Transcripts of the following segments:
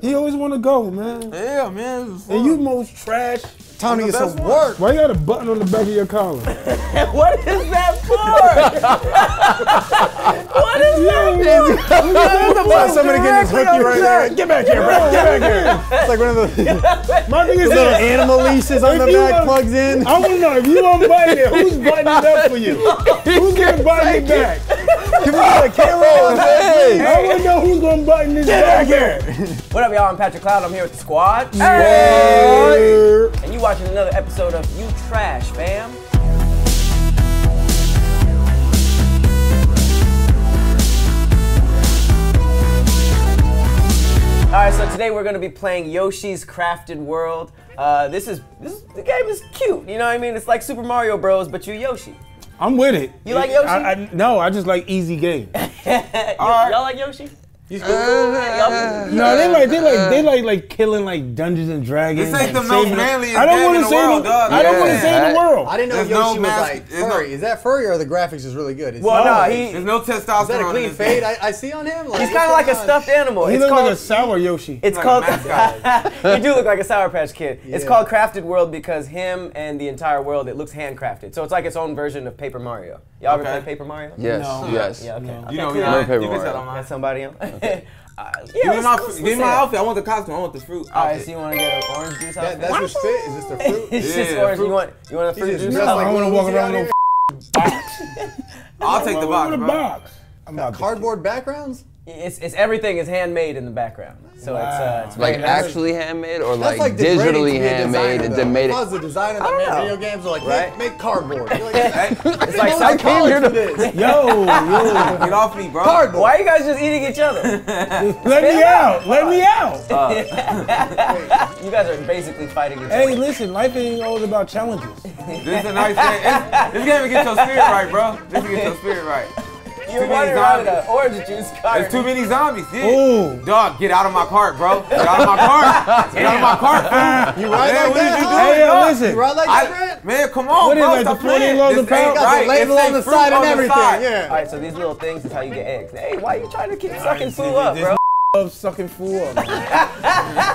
He always want to go, man. Yeah, man. And you most trash. Time to get some work. Why you got a button on the back of your collar? What is that for? what is that? Somebody get this hooky right there. Get back here, bro. Get back here. It's like one of the My thing is little animal leashes on the back plugs in. I want to know if you unbutton it, who's buttoning up for you? Who's gonna button it back? Give me the camera. Hey. I want to know who's gonna button this back here. What up, y'all? I'm Patrick Cloud. I'm here with the squad. Hey. And you watching another episode of You Trash, fam. All right, so today we're gonna be playing Yoshi's Crafted World. Uh, this is this the game is cute. You know what I mean? It's like Super Mario Bros, but you Yoshi. I'm with it. You like Yoshi? I, I, no, I just like easy game. Y'all like Yoshi? Y'all- uh, No, they like they like they like like killing like Dungeons and Dragons. This ain't and the most saving- manliest I don't wanna in the save world, the, dog. I don't want to Yeah. save the world. I didn't know There's Yoshi no was mas- like there's no- furry. Is that furry or the graphics is really good? Is, well, no, he There's no testosterone. is that a in clean fade. I, I see on him? Like, he's kind of like a stuffed animal. He looks called like a sour Yoshi. It's Like called. a mascot. you do look like a Sour Patch Kid. It's called Crafted World because him and the entire world it looks handcrafted. So it's like its own version of Paper Mario. Y'all ever Okay. play Paper Mario? Yes, No. yes. Yeah. Okay. No. Okay, You know, cool. you know, No paper you can Mario. tell. Got somebody else? uh, yeah, Give me my, let's- give me let's my outfit. I want the costume. I want the fruit. All right, outfit. so you want to get an orange juice That, outfit? that's his fit? Is this the fruit? it's just orange. fruit. You want you want a fruit just juice? dressed I like don't want to walk around out with no box. I'll take the box, With a bro. box. I'm about to- Cardboard backgrounds? It's, it's everything is handmade in the background. So it's uh, it's Like actually handmade or like, like digitally be a handmade designer, and though. then made If I it. was a designer that I made know. video games, they're like, Right? make, make cardboard. You're like, It's like I some- came here to this. Yo, yo, Get off me, bro. Cardboard. Why are you guys just eating each other? let me out. Let me out. You guys are basically fighting each other. Hey, listen, life ain't all about challenges. This is a nice game. It's- This game will get your spirit right, bro. This will get your spirit right. You're too running many around in zombies. an orange juice car. There's too many zombies. Yeah. Ooh. Dog, get out of my cart, bro. Get out of my cart. Get out of my cart, fool. You ride Man, like what that, did you do? Hey, yo, listen. You ride like I- that, Brent? man, come on, What is bro. that, Stop the 48 playing. loaves This of power? Got the label on the side and everything, yeah. All right, so these little things is how you get eggs. Hey, why are you trying to keep sucking this- fool up, this- bro? Love sucking fool up.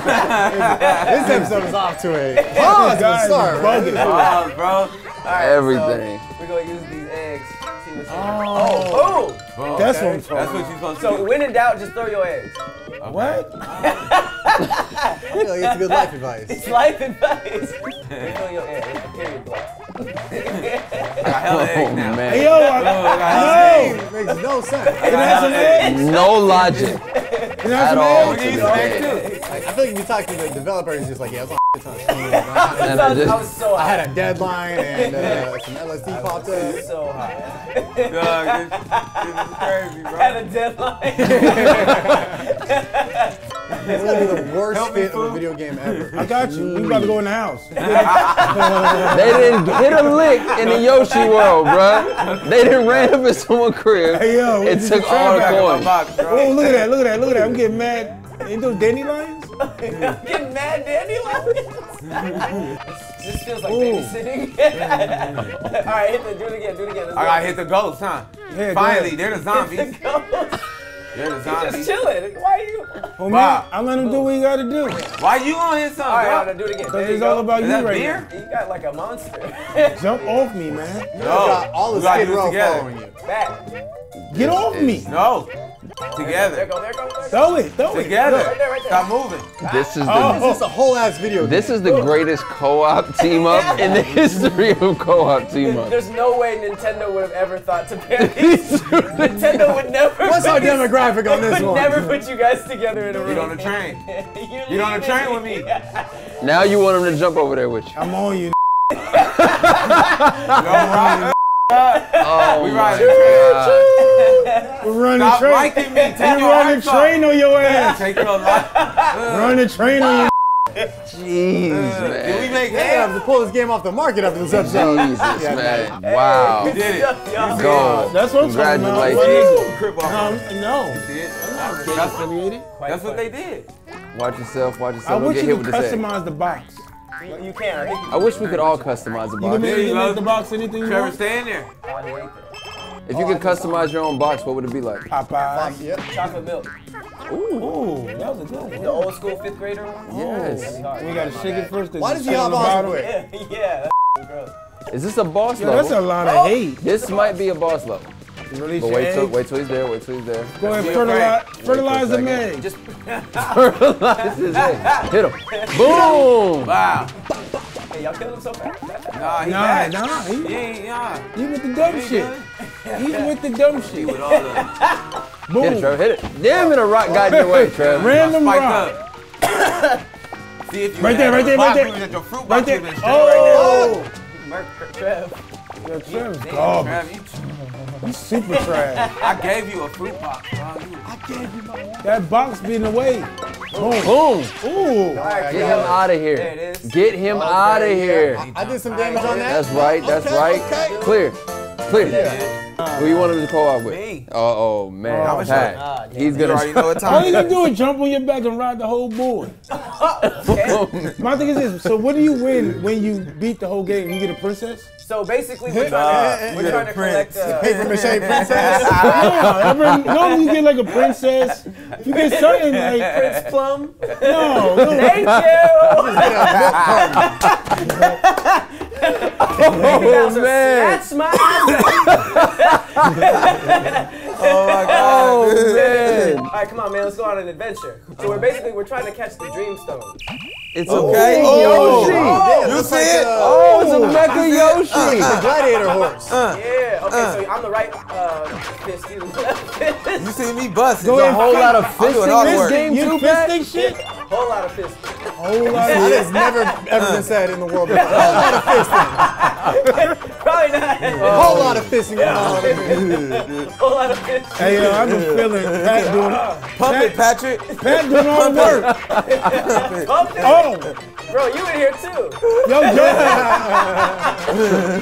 This episode is off to a positive Guys, start. right? bugging. Oh, bro. All right, Everything. So See what's in. Oh, boom! That's what I'm That's what you're supposed to So do. when in doubt, just throw your eggs. about. What? I feel it's good life advice. It's life advice. throw your eggs. It's a period block. Got hella eggs Oh now. Hey, man. yo, I, Hey, no. it makes no sense. Can I have some eggs? No logic Can I have at some all eggs? Feel like if you talk to the developer, he's just like, yeah, it's a ton. And I I was, I was just, so I had a deadline and uh, some LSD popped up. So high. Dog, this, this is crazy, bro. I Had a deadline. It's gonna be the worst Help me, fit of a video game ever. I got you. We about to go in the house. they didn't hit a lick in the Yoshi world, bro. They didn't ran up in someone's crib Hey, yo. and this took is all the trash bag. My coins. Oh, look at that. Look at that. Look at that. I'm getting mad. Ain't those dandelions? Getting mad dandelions. this feels like Ooh. babysitting. All right, hit the, do it again. Do it again. Let's I go. gotta hit the ghost, huh? Yeah, Finally, they're the zombies. Hit Go. They're the Just zombies. chilling. Why are you? Oh, man. Wow. I let him do what he got to do. Why you on his son, All right, all bro? right, do it again. Because There you it's all about Is you that right beer? You got like a monster. Jump off me, man. You got all we the gotta Skid Row following you. Back. Get off me. No. There Together. go. There go. There go. Throw it. Throw it. Together. Right there, right there. Stop moving. This is Oh. the This is a whole ass video game. this is the greatest co-op team up in the history of co-op team up. There's no way Nintendo would have ever thought to pair these. Nintendo would never. What's our demographic on this would one? never put you guys together in a room. Get on the train. You're Get on the leaving train with me. Now you want him to jump over there with you. I'm on you. Go ride. Oh We my riding the train. We're running Stop train. liking me. Take We're your running train on your ass. Take your life. Running train on your Jeez, Did we man. make We're gonna to pull this game off the market after this episode. Jesus, Yeah, man. We Wow. did it. Y'all- Go. That's what I'm talking about. Congratulations. Um, no. See it? That's, That's, affiliated. that's what they did. Watch yourself, watch I yourself. Don't wish get you hit could with this egg. customize the box. You can. I think you I wish we could all customize the You can box. make, you you can go. make the box anything you want. stay in there. I hate that. If you could customize your own box, what would it be like? Popeyes. Yep. Chocolate milk. Ooh, that was a good one. The old school fifth grader one? Yes. We gotta shake it first. Why does he hop on so quick? Yeah, yeah. That's gross. Is this a boss Yo, that's a lot of hate. This might be a boss level. Release But wait till eggs. wait till he's there. Wait till he's there. Go ahead, Be fertilize, fertilize Wait the for egg. Just Fertilize his egg. Hit him. Boom. Wow. hey, y'all killed him so fast. Nah, he Nah, bad. nah, he, He ain't, nah. he with the dumb He shit. good. He's with the dumb shit. He with all the Hit it, Boom. Trev. Hit it. Damn it, a rock got your way, Trev. Random spiked rock. up. See if you Right there, right there, right there. box, That your fruit Right there. Oh. you been straight right Oh, Merc Trev. Yo, Trev's there. Damn, garbage. Trav, you- He's super trash. I gave you a fruit box, bro. I gave you- my one. That box be in the way. Boom. Boom. Ooh. Get him out of There it Get him out of here. I did some damage on that. That's right. That's Okay, right. okay. Clear. Clear. Who you want him to co-op with? Me. Oh, oh man, Oh, Pat. Ah, damn He's You already know gonna. what time All you is. can do is jump on your back and ride the whole board. My thing is this: so what do you win when you beat the whole game? You get a princess? So basically, we're trying to, we're you're trying the to collect. prince. Uh, Paper mache princess. Yeah, every, normally you get like a princess. You get something like Prince Plum. no, no. Thank you. Oh man. That's my. Oh man. All right, come on, man. Let's go on an adventure. So we're basically we're trying to catch the dream stone. It's Okay. a Oh. Yoshi. Yeah, You see like, it? uh, Oh, it's a Mecha Yoshi. It's a gladiator horse. Yeah. Okay, so I'm the right uh, fist. You the left fist. You see me busting. Go A whole lot of I'm fisting in this game You too, Pat. fisting shit? Whole lot of fist. Whole lot That of has never ever been said in the world before. A whole lot of fisting. Probably not. A whole lot of fisting going on. Whole lot of fist. Hey, yo, I've been feeling Pat doing, Pump it, Patrick. Pat doing all the work. Pump it. Oh, Bro, you in here too. yo, Joe.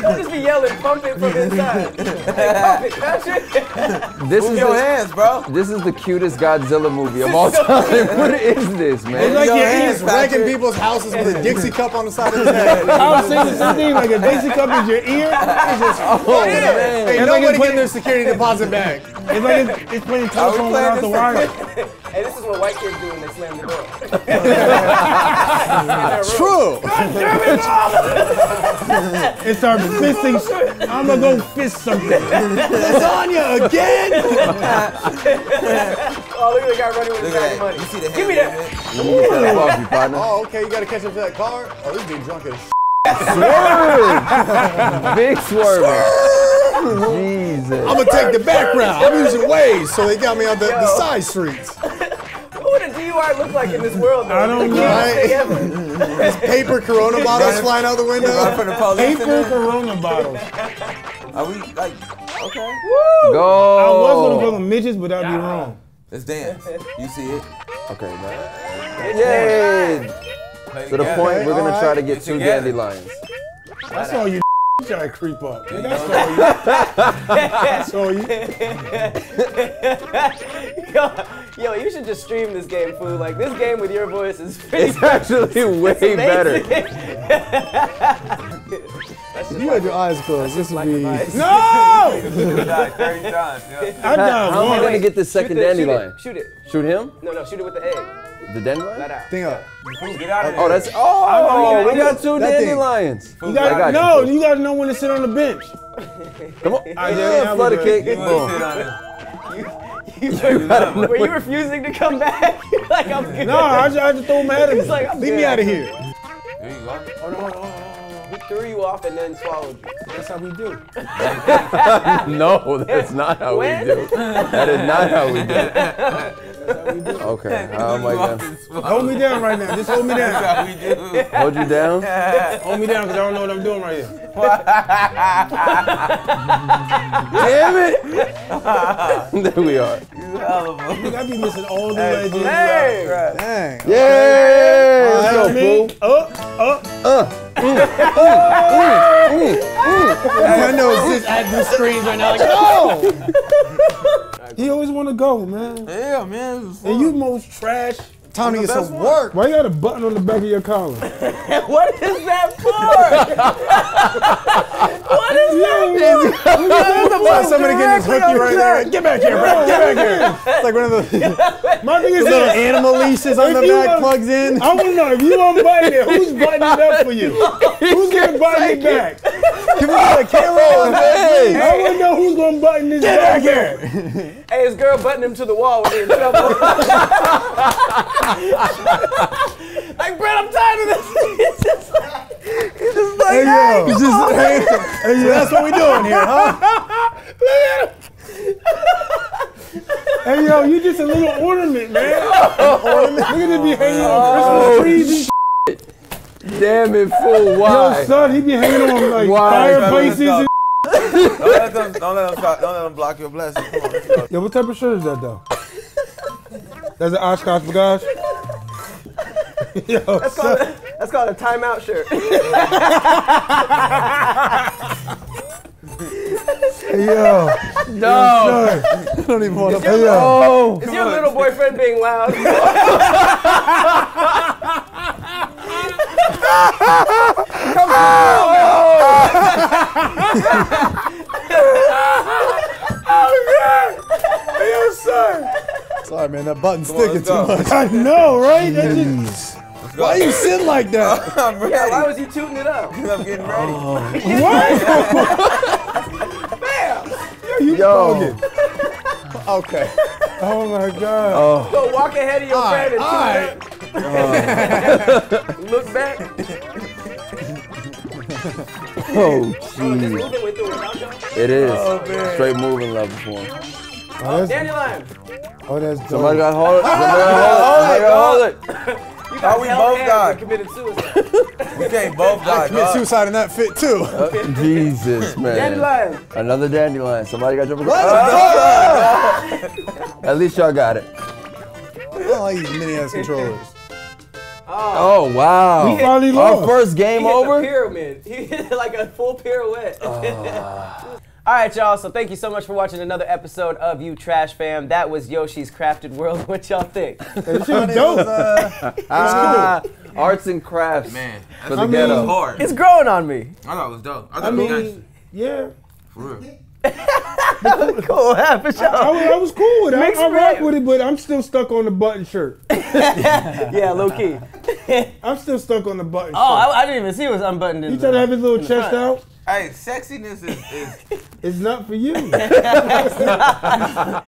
Don't just be yelling, pump it from inside. Hey, pump it, Patrick. This Move is your the, hands, bro. this is the cutest Godzilla movie of all time. What is this, It's man? like your your hands, ears. Wrecking people's houses with a Dixie cup on the side of his head. I was saying the same thing, like a Dixie cup is your ear. It's just, Oh man. Ain't It's like nobody it's getting their security deposit back. it's like it's, it's playing telephone playing without the wire. Hey, this is what white kids do when they slam the door. True. It started fisting. I'm gonna go fist something. Lasagna again? Oh, look at the guy running with Look his bag money. You see the Give me that. movement? Let me get that off you, partner. Oh, okay, you gotta catch up to that car? Oh, this dude drunk as. Swerve. Big swerve. Jesus. I'm gonna take the back route. I'm using Waze, so they got me on the, the side streets. What would a DUI look like in this world, though? I don't The know. cutest thing ever. Paper Corona bottles flying out the window. from the police Paper there? Corona bottles. Are we like, okay? Go. I was gonna call them midgets, but that'd be wrong. Let's dance. You see it? Okay, man. Yay. Play To the point, we're gonna try to get Get two dandelions. That's all you try to creep up. That's all you. I saw you. Yo, you should just stream this game, fool. Like this game with your voice is pretty. It's actually way better. That's just You had your eyes closed. This would be. No! You died 30 times. Yeah. I Pat, died how am I gonna get this second shoot, the, shoot dandelion? it. Shoot it. Shoot him? No, no, shoot it with the egg. The dandelion? Flat out. Thing up. Get out of there. Oh, that's oh, we got two That thing. dandelions. You gotta, got no, you. you gotta know when to sit on the bench. Come on. I did, Yeah, I flutter was kick. ready. You wanna sit Boom. on it. Were you refusing to come back? Like I'm good. No, I just, I just threw him at him. Like I'm Leave good. me out of here. There you go. Hold on, hold on. He threw you off and then swallowed you. That's how we do. No, that's not how When? we do. That is not how we do. Okay, how am I gonna Hold me down right now. Just hold me That's down. how we do. hold you down? Hold me down because I don't know what I'm doing right here. Damn it! there we are. Look, I be missing all the legends. Hey! Dang. Yay! Let's You know go, what I mean? fool. Up, up. I know this at the screens right now. Like, no! He always want to go, man. Yeah, man. And you most trash. Time to get best some one. work. Why you got a button on the back of your collar? what is that for? what is that? for? why somebody can just hook you right there? Get back here, bro. Get back here. It's like one of those My thing is little animal leashes on the back want- plugs in. I want to know if you unbutton it, who's buttoning it up for you? Who's gonna button it back? Can we get a camera on Hey. I want to know who's gonna button this back here. Hey, his girl buttoned him to the wall when he in trouble. Like, Brett, I'm tired of this. He's just like, he's just like, Hey yo, It's just, hey, hey, that's what we doing here, huh? hey yo, you just a little ornament, man. ornament. Look at it be hanging on oh, Christmas trees. and Damn it, fool. Why? Yo, Why? son, he be hanging on like Why? fireplaces. And Don't let them, don't let them, don't let them block your blessing. Come on, let's go. Yo, what type of shirt is that though? That's an OshKosh B'gosh. Yo, that's, son, called a, that's called a timeout shirt. hey, yo, No. son. I don't even want to. Hey, yo. Oh. Is your little boyfriend being loud? Come on. oh, God. Hey, yo, son. Sorry, man. That button's sticking let's too much. I know, right? That just, Why you sitting like that? I'm ready. yeah, why was you tooting it up? Because I'm getting ready. Oh. What? you Yo. bugging. Okay. Oh my God. Oh. Go walk ahead of your friend and all toot it up. Look back. Oh, jeez. Oh, moving with the. It is. Oh, Straight moving level for him. Oh, that's, Dandelion. oh, that's dope. Somebody got hold it. Somebody got hold it. Somebody got hold it. How we both died? committed suicide. We can't both die, Commit dog. suicide in that fit too. Uh, Jesus, man. Dandelion. Another dandelion. Somebody got your What At least y'all got it. I don't like these mini ass controllers. Oh, oh wow. We finally lost. Our lost. first game He hit the over? pyramid. He hit like a full pirouette. Ah. All right, y'all. So thank you so much for watching another episode of You Trash Fam. That was Yoshi's Crafted World. What y'all think? That shit was dope. Ah, arts and crafts Man, for the that's ghetto. hard. It's growing on me. I thought it was dope. I thought I it was nice. mean, yeah. For real. Cool, yeah, for I, sure. was, I was cool with it. I, Mixed I rock with it, but I'm still stuck on the button shirt. Yeah, low key. I'm still stuck on the button Oh, shirt. I, I didn't even see it was unbuttoned. in You the- trying to have his little chest front. out? Hey, sexiness is, is It's not for you.